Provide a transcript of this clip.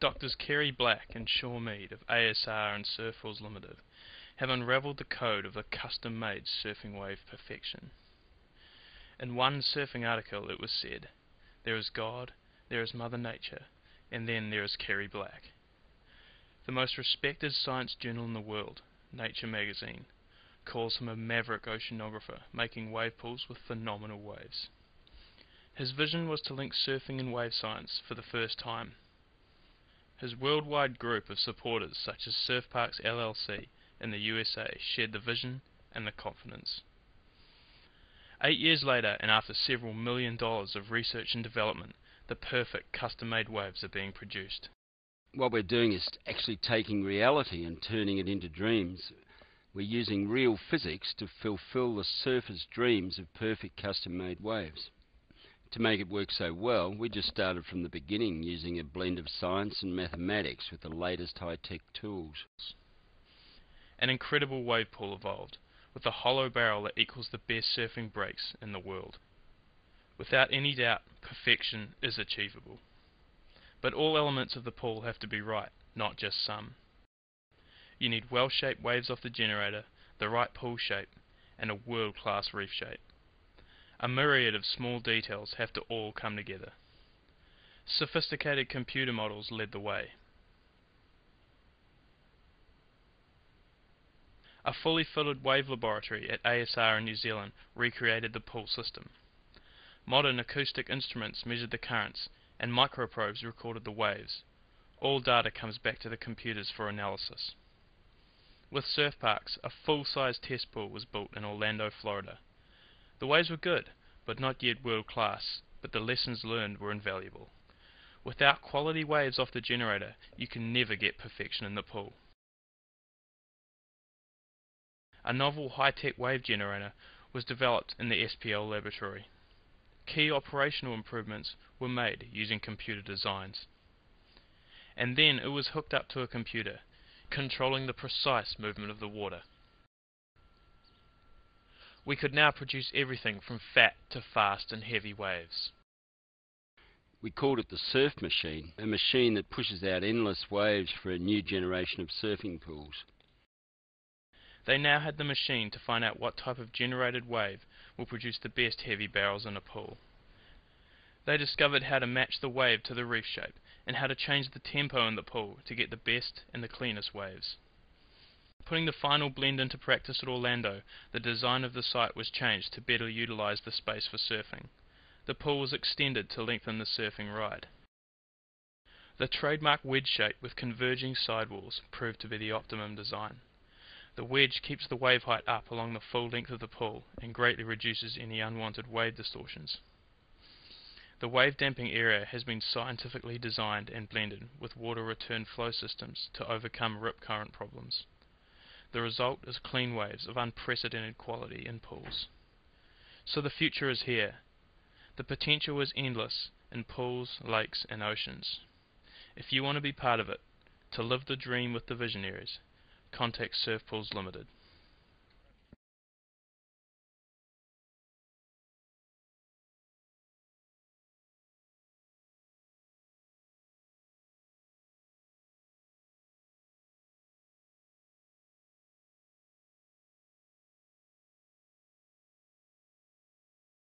Doctors Kerry Black and Shaw Mead of ASR and Surf Pools Limited have unravelled the code of the custom-made surfing wave perfection. In one surfing article it was said, There is God, there is Mother Nature, and then there is Kerry Black. The most respected science journal in the world, Nature magazine, calls him a maverick oceanographer making wave pools with phenomenal waves. His vision was to link surfing and wave science for the first time. His worldwide group of supporters such as Surf Parks LLC in the USA shared the vision and the confidence. Eight years later, and after several million dollars of research and development, the perfect custom-made waves are being produced. What we're doing is actually taking reality and turning it into dreams. We're using real physics to fulfill the surfer's dreams of perfect custom-made waves. To make it work so well, we just started from the beginning using a blend of science and mathematics with the latest high-tech tools. An incredible wave pool evolved, with a hollow barrel that equals the best surfing breaks in the world. Without any doubt, perfection is achievable. But all elements of the pool have to be right, not just some. You need well-shaped waves off the generator, the right pool shape, and a world-class reef shape. A myriad of small details have to all come together. Sophisticated computer models led the way. A fully fitted wave laboratory at ASR in New Zealand recreated the pool system. Modern acoustic instruments measured the currents, and microprobes recorded the waves. All data comes back to the computers for analysis. With surf parks, a full-size test pool was built in Orlando, Florida. The waves were good, but not yet world-class, but the lessons learned were invaluable. Without quality waves off the generator, you can never get perfection in the pool. A novel high-tech wave generator was developed in the SPL laboratory. Key operational improvements were made using computer designs. And then it was hooked up to a computer, controlling the precise movement of the water. We could now produce everything from fat to fast and heavy waves. We called it the Surf Machine, a machine that pushes out endless waves for a new generation of surfing pools. They now had the machine to find out what type of generated wave will produce the best heavy barrels in a pool. They discovered how to match the wave to the reef shape and how to change the tempo in the pool to get the best and the cleanest waves. Putting the final blend into practice at Orlando, the design of the site was changed to better utilize the space for surfing. The pool was extended to lengthen the surfing ride. The trademark wedge shape with converging sidewalls proved to be the optimum design. The wedge keeps the wave height up along the full length of the pool and greatly reduces any unwanted wave distortions. The wave damping area has been scientifically designed and blended with water return flow systems to overcome rip current problems. The result is clean waves of unprecedented quality in pools. So the future is here. The potential is endless in pools, lakes and oceans. If you want to be part of it, to live the dream with the visionaries, contact Surf Pools Limited.